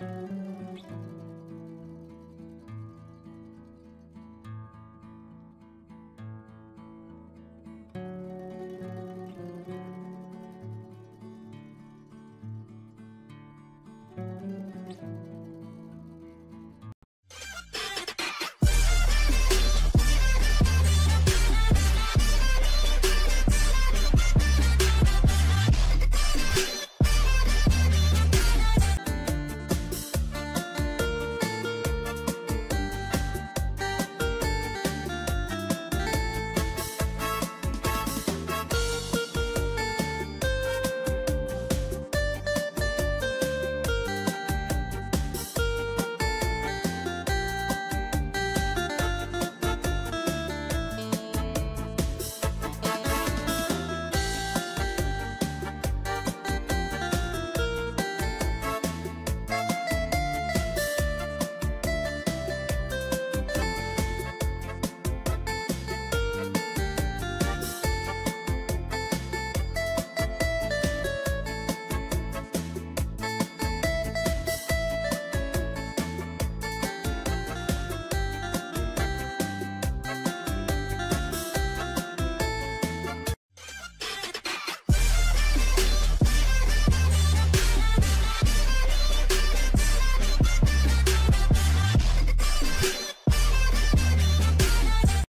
Música